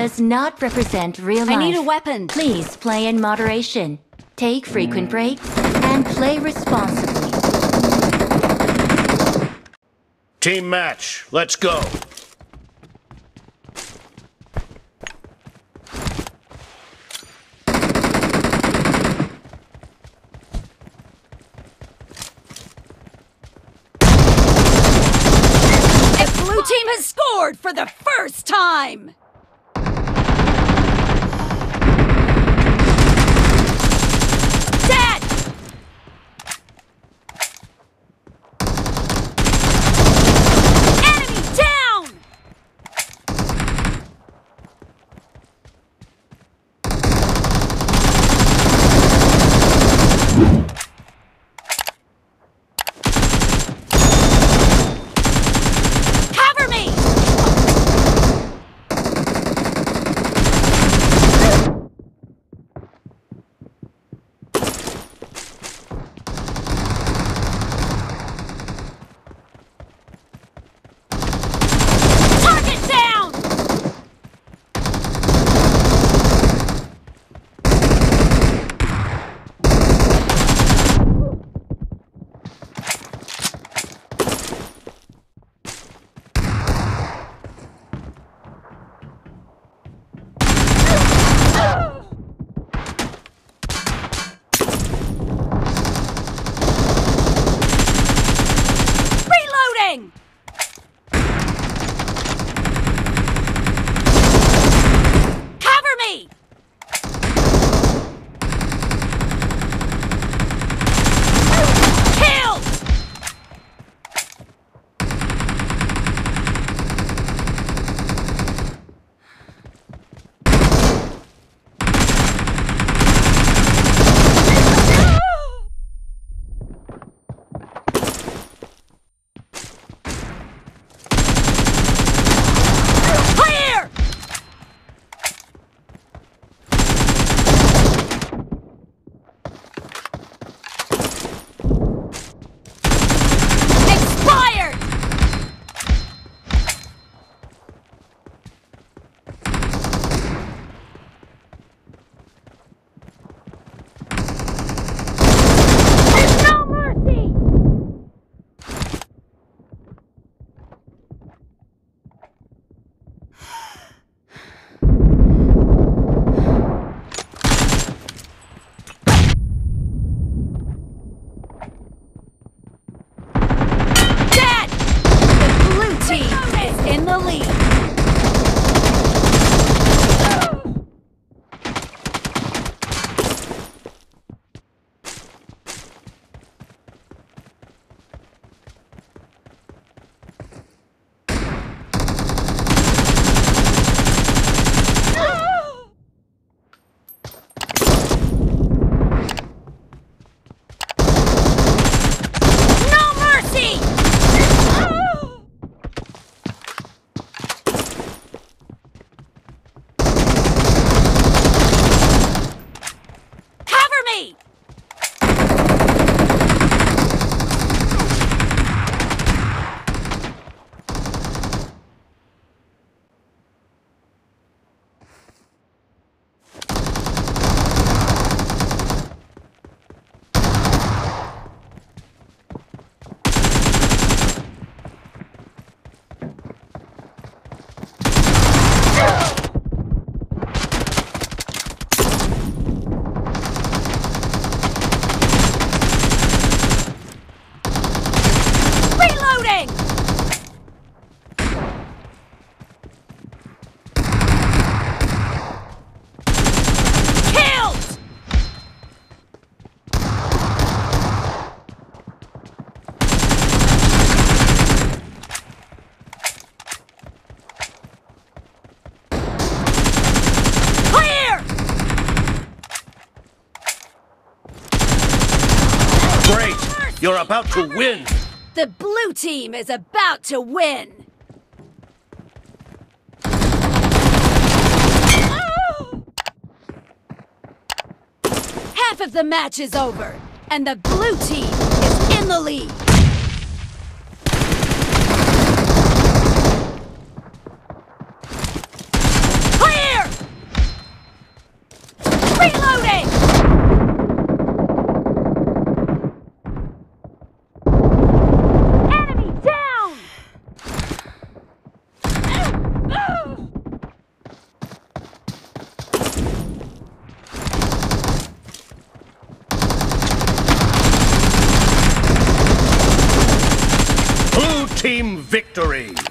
does not represent real life. I need a weapon. Please play in moderation. Take frequent breaks and play responsibly. Team match, let's go. The blue team has scored for the first time! You're about to win. The blue team is about to win! Half of the match is over, and the blue team is in the lead! victory!